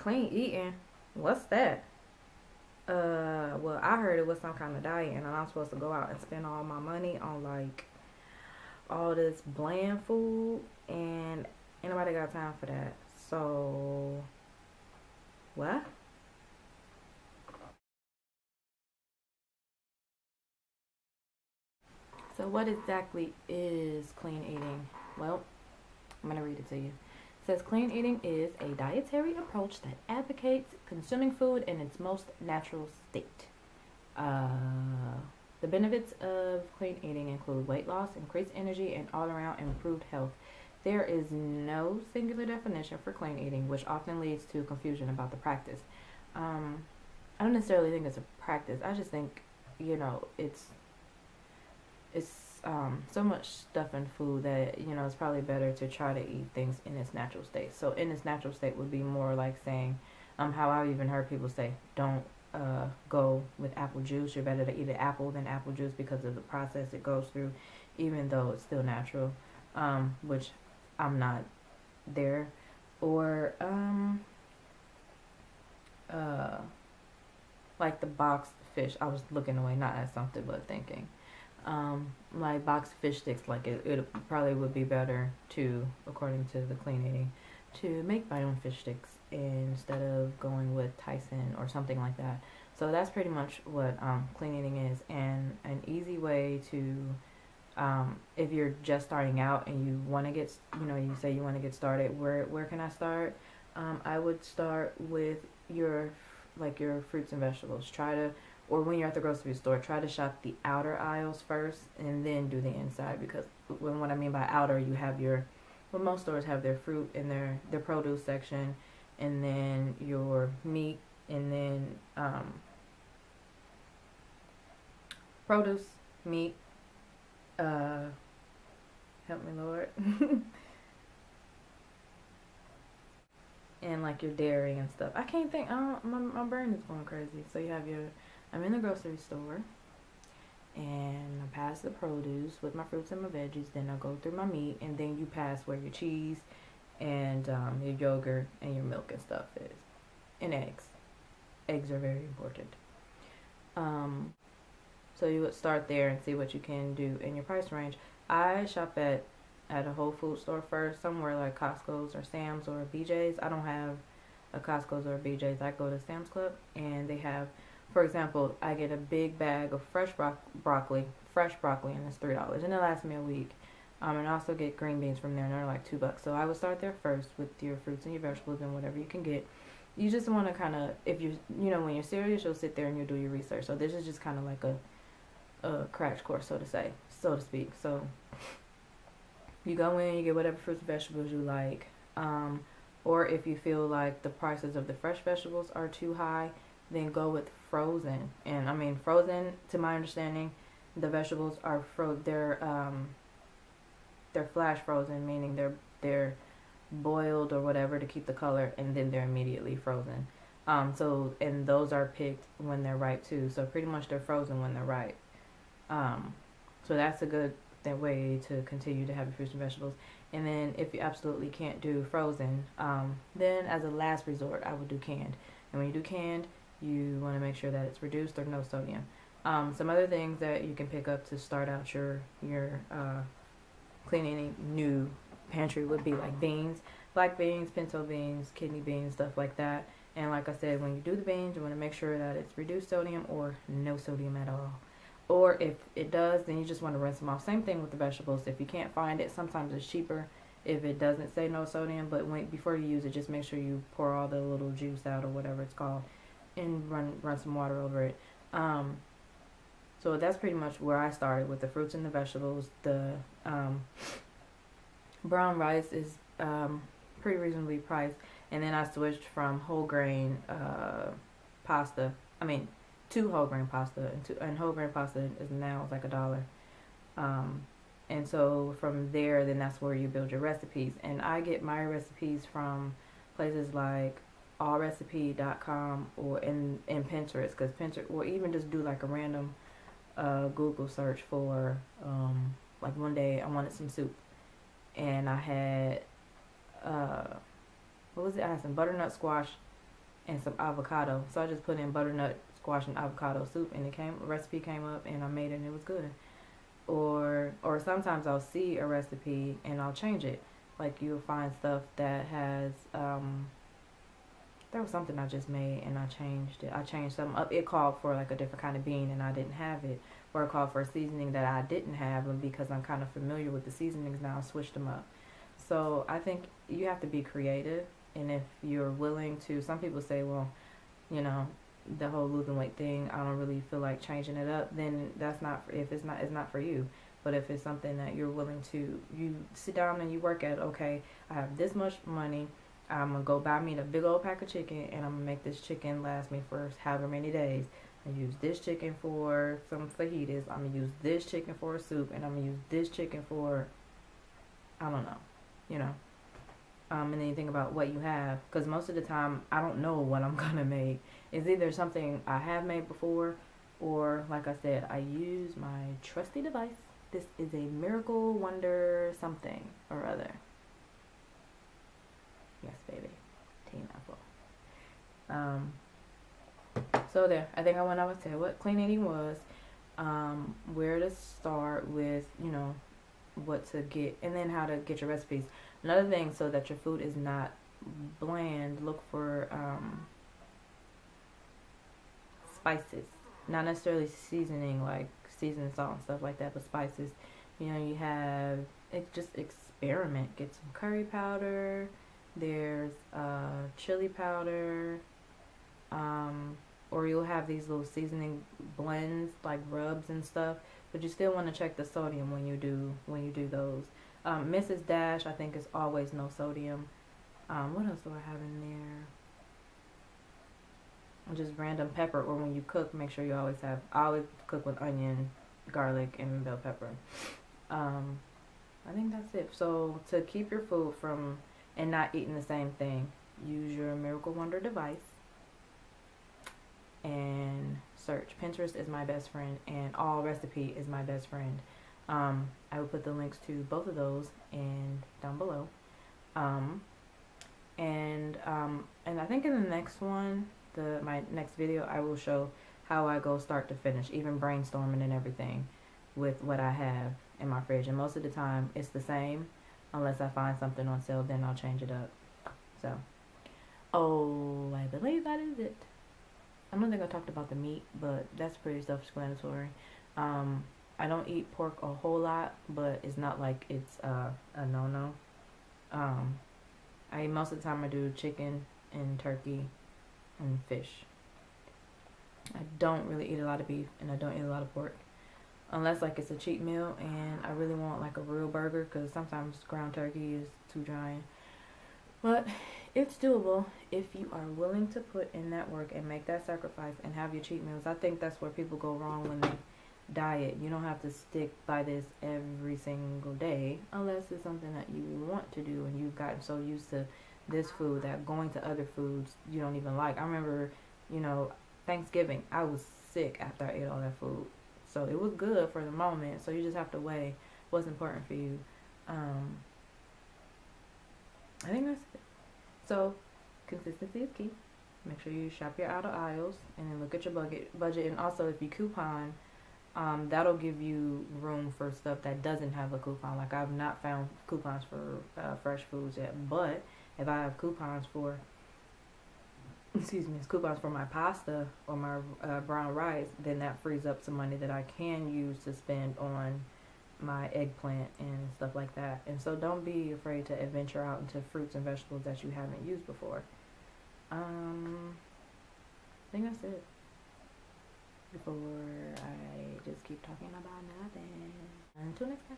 clean eating. What's that? Uh, well, I heard it was some kind of diet, and I'm supposed to go out and spend all my money on like all this bland food, and anybody got time for that. So, what? So, what exactly is clean eating? Well, I'm going to read it to you. Says clean eating is a dietary approach that advocates consuming food in its most natural state. Uh, the benefits of clean eating include weight loss, increased energy, and all around improved health. There is no singular definition for clean eating, which often leads to confusion about the practice. Um, I don't necessarily think it's a practice. I just think, you know, it's it's um, so much stuff in food that you know it's probably better to try to eat things in its natural state. So in its natural state would be more like saying, um, how I've even heard people say, don't uh, go with apple juice. You're better to eat an apple than apple juice because of the process it goes through, even though it's still natural, um, which I'm not there. Or um, uh, like the boxed fish. I was looking away, not at something, but thinking um, like boxed fish sticks, like it, it probably would be better to, according to the clean eating, to make my own fish sticks instead of going with Tyson or something like that. So that's pretty much what um, clean eating is, and an easy way to, um, if you're just starting out and you want to get, you know, you say you want to get started, where where can I start? Um, I would start with your like your fruits and vegetables. Try to or when you're at the grocery store, try to shop the outer aisles first and then do the inside because when what I mean by outer, you have your well most stores have their fruit and their their produce section and then your meat and then um, produce, meat, uh, help me Lord. and like your dairy and stuff. I can't think. I don't, my my brain is going crazy. So you have your I'm in the grocery store and I pass the produce with my fruits and my veggies. Then I go through my meat, and then you pass where your cheese and um, your yogurt and your milk and stuff is, and eggs. Eggs are very important. Um, so you would start there and see what you can do in your price range. I shop at at a Whole Food store first, somewhere like Costco's or Sam's or BJ's. I don't have a Costco's or a BJ's. I go to Sam's Club, and they have for example, I get a big bag of fresh bro- broccoli, fresh broccoli, and it's three dollars, and it lasts me a week. Um, and I also get green beans from there, and they're like two bucks. So I would start there first with your fruits and your vegetables and whatever you can get. You just want to kind of, if you, you know, when you're serious, you'll sit there and you'll do your research. So this is just kind of like a, a crash course, so to say, so to speak. So you go in, you get whatever fruits and vegetables you like. Um, or if you feel like the prices of the fresh vegetables are too high, then go with frozen. And I mean, frozen, to my understanding, the vegetables are fro. They're um. They're flash frozen, meaning they're they're boiled or whatever to keep the color, and then they're immediately frozen. Um. So and those are picked when they're ripe too. So pretty much they're frozen when they're ripe. Um. So that's a good that way to continue to have your fruits and vegetables. And then if you absolutely can't do frozen, um, then as a last resort, I would do canned. And when you do canned, you want to make sure that it's reduced or no sodium. Um, some other things that you can pick up to start out your your uh, cleaning new pantry would be like beans, black beans, pinto beans, kidney beans, stuff like that. And like I said, when you do the beans, you want to make sure that it's reduced sodium or no sodium at all. Or if it does, then you just want to rinse them off. Same thing with the vegetables. If you can't find it, sometimes it's cheaper if it doesn't say no sodium. But when before you use it, just make sure you pour all the little juice out or whatever it's called and run run some water over it. Um, so that's pretty much where I started with the fruits and the vegetables. The um, brown rice is um, pretty reasonably priced, and then I switched from whole grain uh, pasta. I mean, to whole grain pasta, and, and whole grain pasta is now like a dollar. Um, and so from there, then that's where you build your recipes. And I get my recipes from places like allrecipe.com or in, in Pinterest because Pinterest or even just do like a random uh, Google search for um, like one day I wanted some soup and I had uh, what was it? I had some butternut squash and some avocado. So I just put in butternut squash and avocado soup, and it came recipe came up, and I made it, and it was good. Or or sometimes I'll see a recipe and I'll change it. Like you'll find stuff that has um, there was something I just made and I changed it. I changed something up. It called for like a different kind of bean and I didn't have it. Or it called for a seasoning that I didn't have and because I'm kind of familiar with the seasonings now, I switched them up. So I think you have to be creative and if you're willing to, some people say, well, you know, the whole losing weight thing, I don't really feel like changing it up, then that's not, if it's not, it's not for you. But if it's something that you're willing to, you sit down and you work at, okay, I have this much money, I'm gonna go buy me a big old pack of chicken and I'm gonna make this chicken last me for however many days. I use this chicken for some fajitas. I'm gonna use this chicken for a soup, and I'm gonna use this chicken for I don't know, you know. Um, and then you think about what you have, because most of the time I don't know what I'm gonna make. It's either something I have made before, or like I said, I use my trusty device. This is a Miracle Wonder something or other. Um, so there, I think I went over to what clean eating was, um, where to start with, you know, what to get, and then how to get your recipes. Another thing, so that your food is not bland, look for um, spices. Not necessarily seasoning like seasoning salt and stuff like that, but spices. You know, you have it. Just experiment. Get some curry powder there's uh, chili powder, um, or you'll have these little seasoning blends like rubs and stuff. But you still want to check the sodium when you do when you do those. Um, Mrs. Dash, I think, is always no sodium. Um, what else do I have in there? Just random pepper, or when you cook, make sure you always have. I always cook with onion, garlic, and bell pepper. Um, I think that's it. So to keep your food from and not eating the same thing. Use your Miracle Wonder device and search. Pinterest is my best friend and All Recipe is my best friend. Um, I will put the links to both of those in down below. Um, and um, and I think in the next one, the my next video, I will show how I go start to finish, even brainstorming and everything with what I have in my fridge. And most of the time, it's the same unless I find something on sale then I'll change it up so oh I believe that is it I don't think I talked about the meat but that's pretty self-explanatory. Um, I don't eat pork a whole lot but it's not like it's uh, a no-no. Um, I most of the time I do chicken and turkey and fish. I don't really eat a lot of beef and I don't eat a lot of pork. Unless like it's a cheap meal and I really want like a real burger because sometimes ground turkey is too dry. But it's doable if you are willing to put in that work and make that sacrifice and have your cheat meals. I think that's where people go wrong when they diet. You don't have to stick by this every single day unless it's something that you want to do and you've gotten so used to this food that going to other foods you don't even like. I remember, you know, Thanksgiving, I was sick after I ate all that food so it was good for the moment. So you just have to weigh what's important for you. Um, I think that's it. So consistency is key. Make sure you shop your outer aisles and then look at your budget. Budget and also if you coupon, um, that'll give you room for stuff that doesn't have a coupon. Like I've not found coupons for uh, fresh foods yet, but if I have coupons for excuse me, coupons for my pasta or my uh, brown rice, then that frees up some money that I can use to spend on my eggplant and stuff like that. And so don't be afraid to adventure out into fruits and vegetables that you haven't used before. Um, I think that's it. Before I just keep talking about nothing. Until next time.